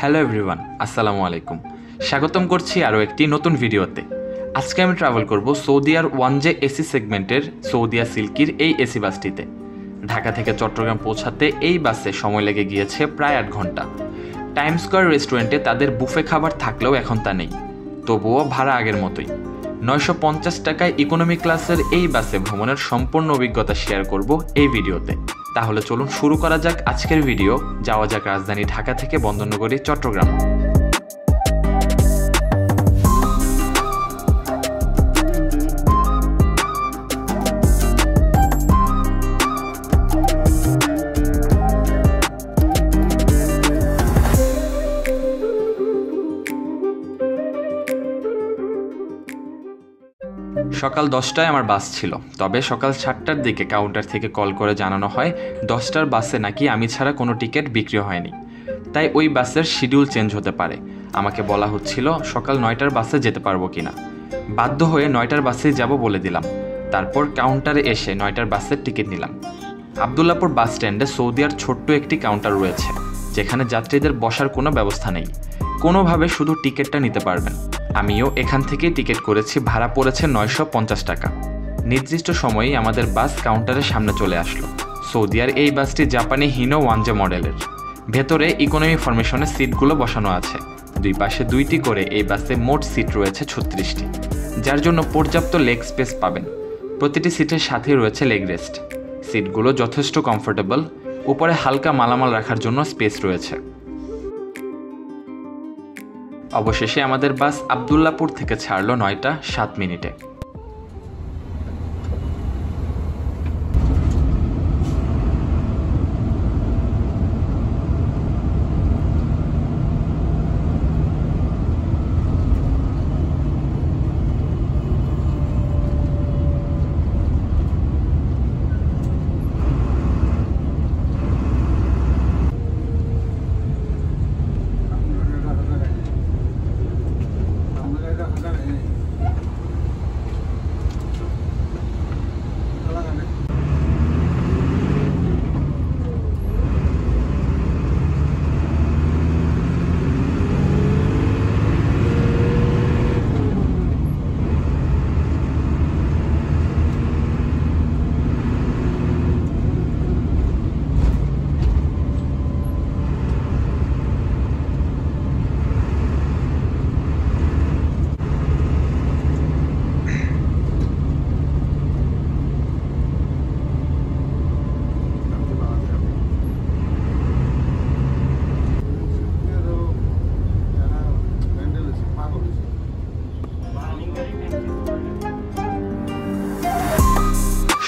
Hello everyone আসসালামু আলাইকুম। স্বাগতম করছি আরও একটি নতুন ভিডিওতে। আজকে আমি ট্রাভেল করব সৌদিয়ার ওয়ান জে এসি সেগমেন্টের সৌদিয়া সিল্কির এই এসি বাসটিতে। ঢাকা থেকে চট্টগ্রাম পৌঁছাতে এই বাসে সময় লেগে গিয়েছে প্রায় আট ঘণ্টা। টাইম স্কোয়ার রেস্টুরেন্টে তাদের বুফে খাবার থাকলেও এখন তা নেই। তবুও ভাড়া আগের মতোই। নয়শো পঞ্চাশ টাকায় ইকোনমি ক্লাসের এই বাসে ভ্রমণের সম্পূর্ণ অভিজ্ঞতা শেয়ার করব এই ভিডিওতে। তাহলে চলুন শুরু করা যাক আজকের ভিডিও যাওয়া যাক রাজধানী ঢাকা থেকে বন্দরনগরী, চট্টগ্রাম। সকাল দশটায় আমার বাস ছিল। তবে সকাল সাতটার দিকে কাউন্টার থেকে কল করে জানানো হয়, দশটার বাসে নাকি আমি ছাড়া কোনো টিকিট বিক্রি হয়নি। তাই ওই বাসের শিডিউল চেঞ্জ হতে পারে। আমাকে বলা হচ্ছিল, সকাল নয়টার বাসে যেতে পারব কিনা। বাধ্য হয়ে নয়টার বাসে যাব বলে দিলাম। তারপর কাউন্টারে এসে নয়টার বাসের টিকিট নিলাম। আবদুল্লাপুর বাস স্ট্যান্ডে সৌদিয়ার ছোট্ট একটি কাউন্টার রয়েছে, যেখানে যাত্রীদের বসার কোনো ব্যবস্থা নেই। কোনোভাবে শুধু টিকিটটা নিতে পারবেন। আমিও এখান থেকেই টিকিট করেছি, ভাড়া পড়েছে নয়শো পঞ্চাশ টাকা। নির্দিষ্ট সময়েই আমাদের বাস কাউন্টারের সামনে চলে আসলো। সৌদিয়ার এই বাসটি জাপানি হিনো ওয়ানজে মডেলের। ভেতরে ইকোনমি ফরমেশনের সিটগুলো বসানো আছে। দুই পাশে দুইটি করে এই বাসে মোট সিট রয়েছে ছত্রিশটি, যার জন্য পর্যাপ্ত লেগ স্পেস পাবেন। প্রতিটি সিটের সাথেই রয়েছে লেগ রেস্ট সিটগুলো যথেষ্ট কমফোর্টেবল উপরে হালকা মালামাল রাখার জন্য স্পেস রয়েছে। অবশেষে আমাদের বাস আবদুল্লাপুর থেকে ছাড়লো নয়টা সাত মিনিটে।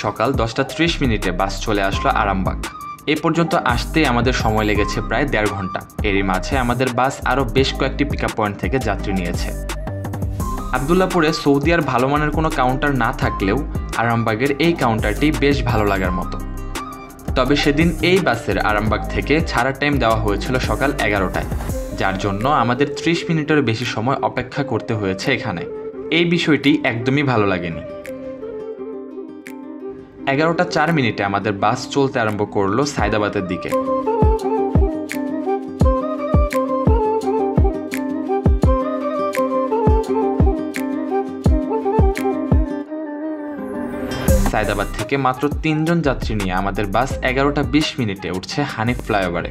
সকাল দশটা ত্রিশ মিনিটে বাস চলে আসলো আরামবাগ। এ পর্যন্ত আসতে আমাদের সময় লেগেছে প্রায় দেড় ঘণ্টা। এরই মাঝে আমাদের বাস আরও বেশ কয়েকটি পিক পয়েন্ট থেকে যাত্রী নিয়েছে। আবদুল্লাপুরে সৌদি আর ভালো মানের কোনো কাউন্টার না থাকলেও আরামবাগের এই কাউন্টারটি বেশ ভালো লাগার মতো। তবে সেদিন এই বাসের আরামবাগ থেকে ছাড়ার টাইম দেওয়া হয়েছিল সকাল এগারোটায়, যার জন্য আমাদের ত্রিশ মিনিটের বেশি সময় অপেক্ষা করতে হয়েছে এখানে। এই বিষয়টি একদমই ভালো লাগেনি। এগারোটা চার মিনিটে আমাদের বাস চলতে আরম্ভ করল সায়দাবাদের দিকে। সায়দাবাদ থেকে মাত্র তিনজন যাত্রী নিয়ে আমাদের বাস এগারোটা বিশ মিনিটে উঠছে হানিফ ফ্লাইওভারে।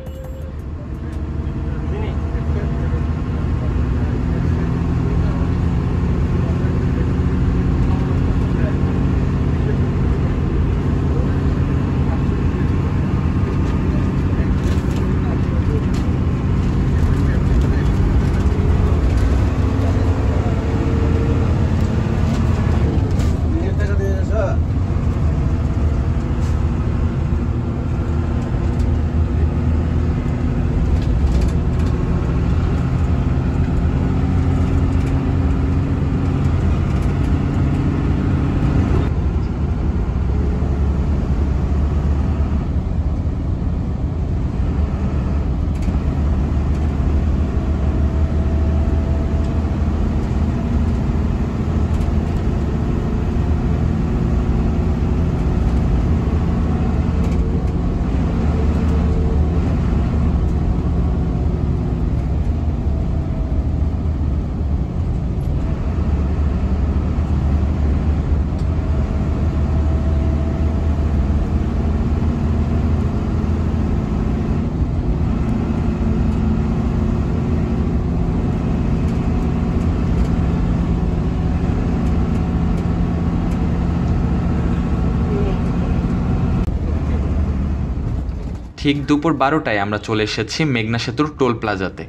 ঠিক দুপুর বারোটায় আমরা চলে এসেছি মেঘনা সেতুর টোল প্লাজাতে।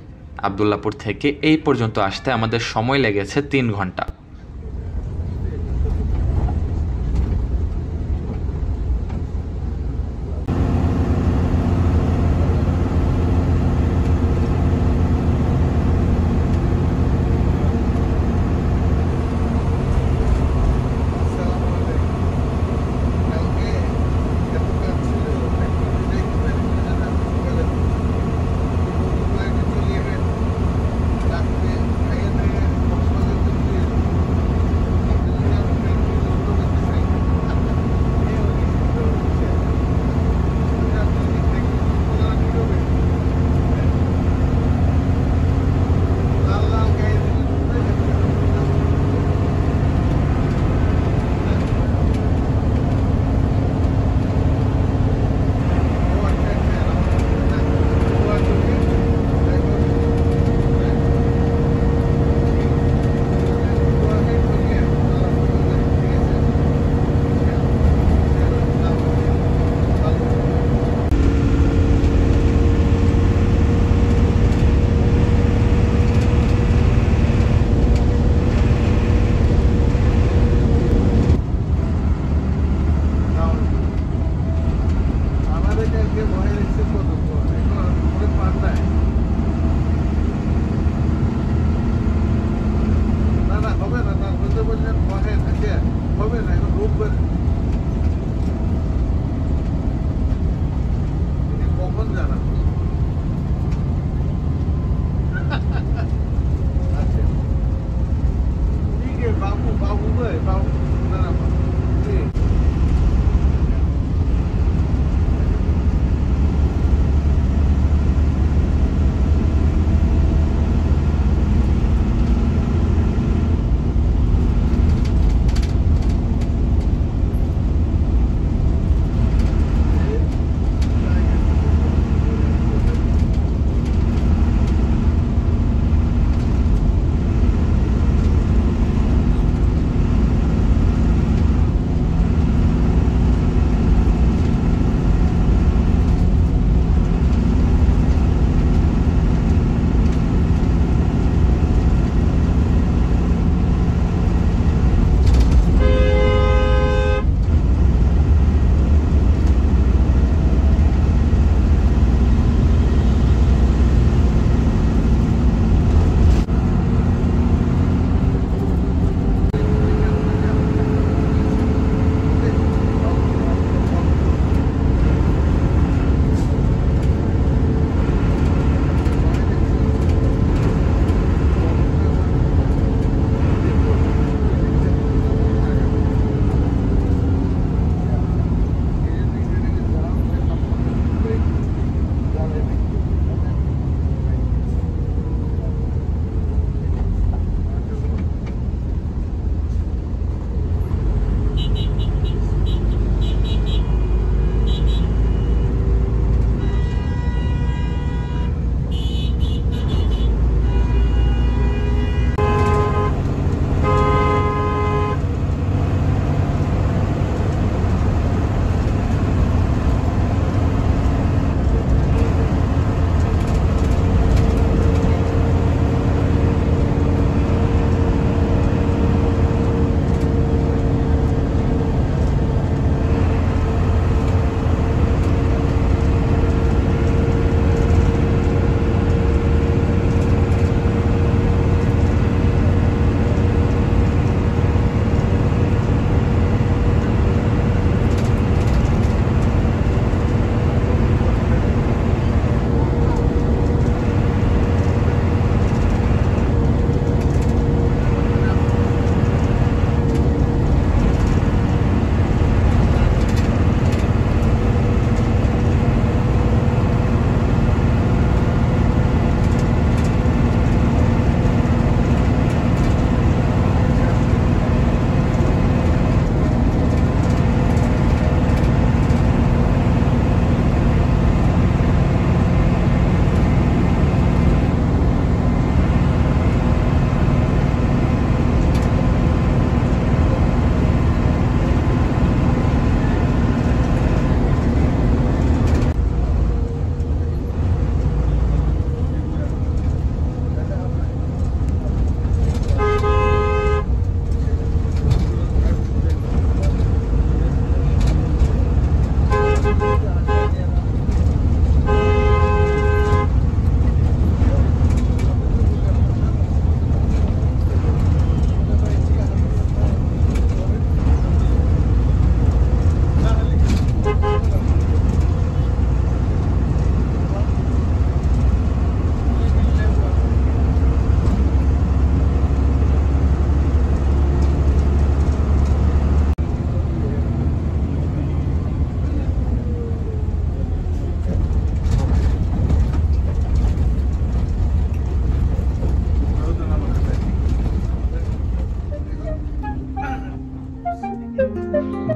আবদুল্লাপুর থেকে এই পর্যন্ত আসতে আমাদের সময় লেগেছে তিন ঘণ্টা।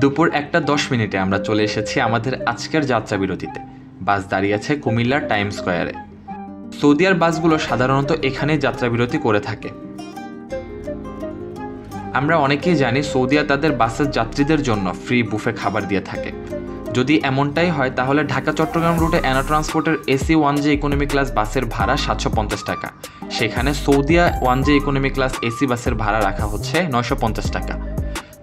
দুপুর একটা দশ মিনিটে আমরা চলে এসেছি আমাদের আজকের যাত্রা বিরতিতে। বাস দাঁড়িয়ে আছে কুমিল্লার টাইম স্কোয়ারে। সৌদিয়ার বাসগুলো সাধারণত এখানেই যাত্রা বিরতি করে থাকে। আমরা অনেকেই জানি সৌদিয়া তাদের বাসের যাত্রীদের জন্য ফ্রি বুফে খাবার দিয়ে থাকে। যদি এমনটাই হয়, তাহলে ঢাকা, চট্টগ্রাম রুটে Ena ট্রান্সপোর্টের AC one J economy class বাসের ভাড়া সাতশো পঞ্চাশ টাকা। সেখানে Saudia one J economy class AC বাসের ভাড়া রাখা হচ্ছে নয়শো পঞ্চাশ টাকা।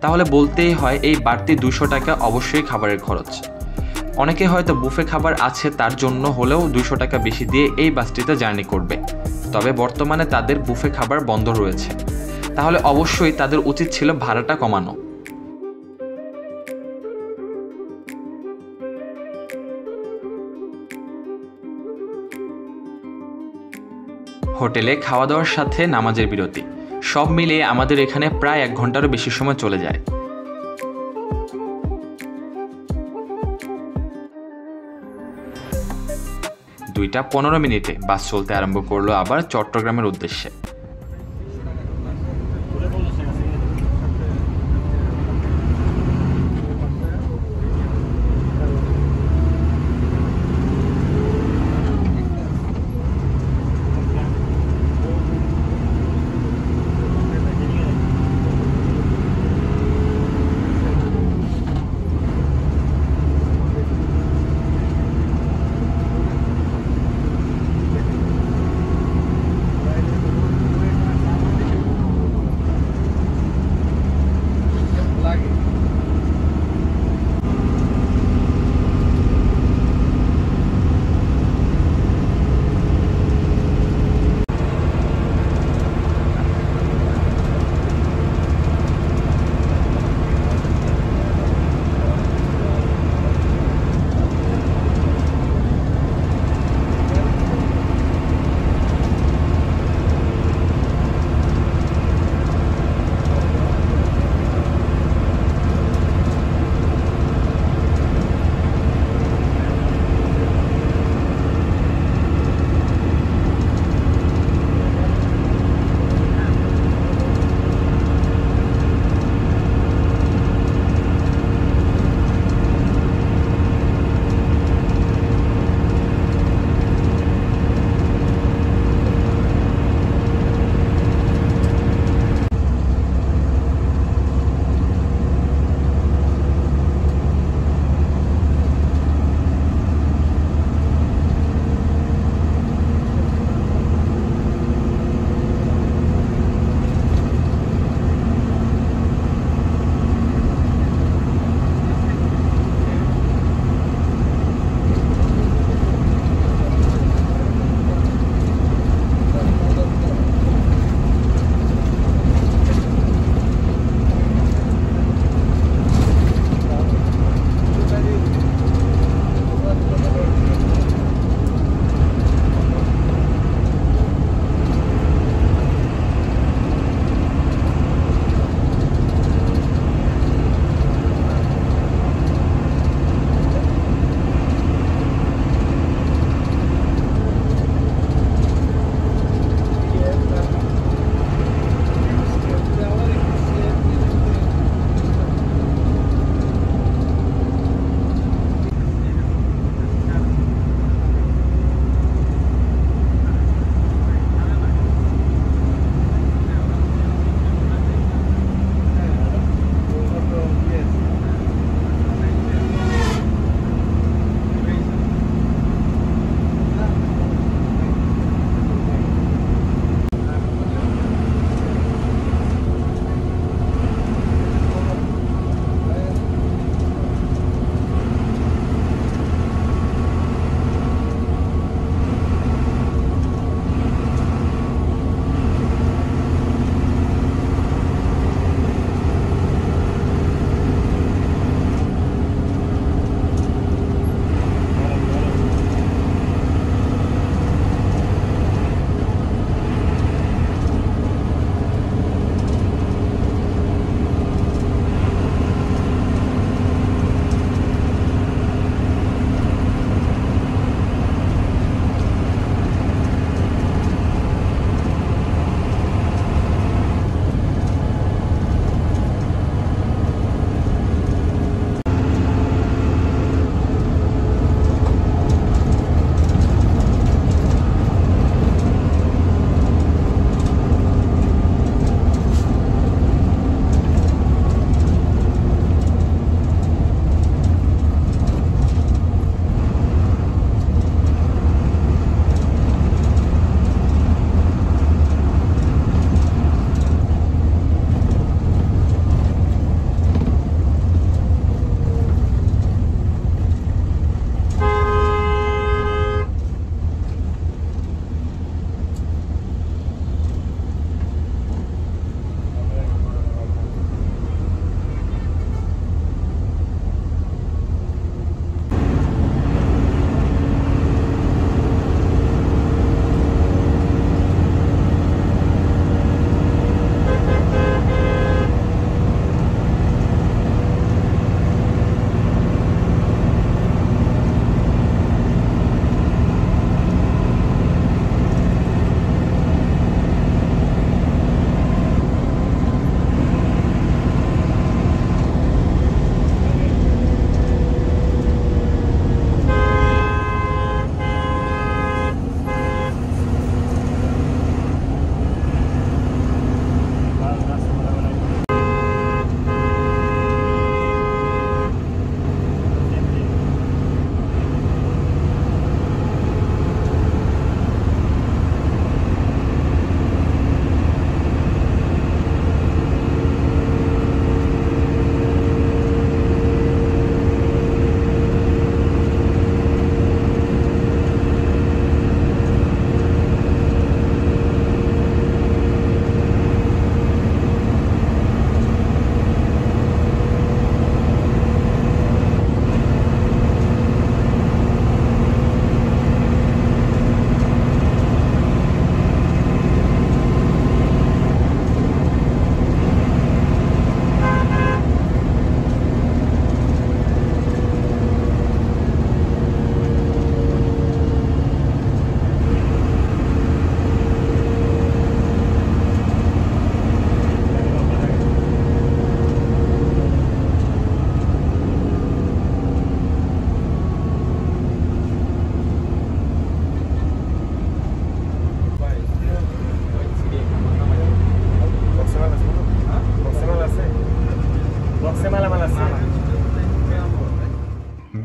তাহলে বলতেই হয় এই বাড়তি দুশো টাকা অবশ্যই খাবারের খরচ। অনেকে হয়তো বুফে খাবার আছে তার জন্য হলেও দুশো টাকা বেশি দিয়ে এই বাসটিতে জার্নি করবে। তবে বর্তমানে তাদের বুফে খাবার বন্ধ রয়েছে। তাহলে অবশ্যই তাদের উচিত ছিল ভাড়াটা কমানো। হোটেলে খাওয়া দাওয়ার সাথে নামাজের বিরতি। সব মিলিয়ে আমাদের এখানে প্রায় এক ঘন্টারও বেশি সময় চলে যায়। দুইটা পনেরো মিনিটে বাস চলতে আরম্ভ করল আবার চট্টগ্রামের উদ্দেশ্যে।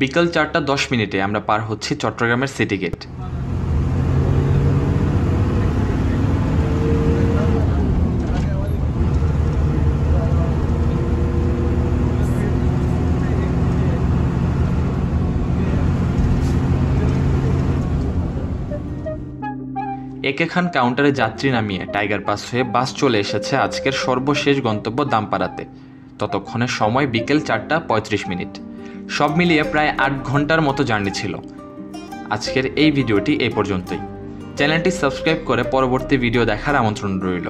বিকাল চারটা দশ মিনিটে আমরা পার হচ্ছি চট্টগ্রামের সিটি গেট। একে খান কাউন্টারে যাত্রী নামিয়ে টাইগার পাস হয়ে বাস চলে এসেছে আজকের সর্বশেষ গন্তব্য দামপাড়াতে। ততক্ষণে সময় বিকেল চারটা পঁয়ত্রিশ মিনিট। সব মিলিয়ে প্রায় আট ঘণ্টার মতো জার্নি ছিল। আজকের এই ভিডিওটি এই পর্যন্তই। চ্যানেলটি সাবস্ক্রাইব করে পরবর্তী ভিডিও দেখার আমন্ত্রণ রইল।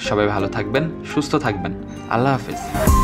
সবাই ভালো থাকবেন, সুস্থ থাকবেন। আল্লাহ হাফিজ।